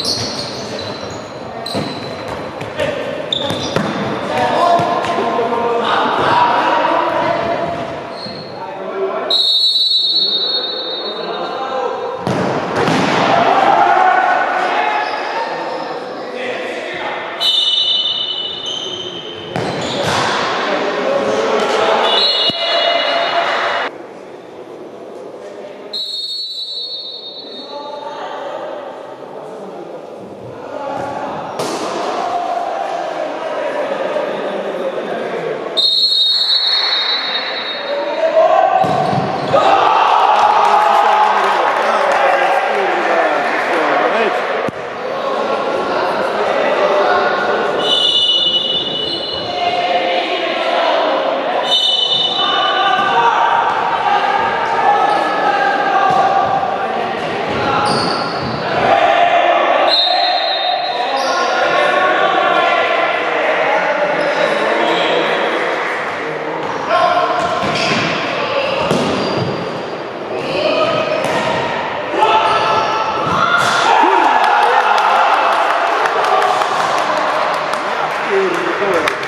Música 这个已经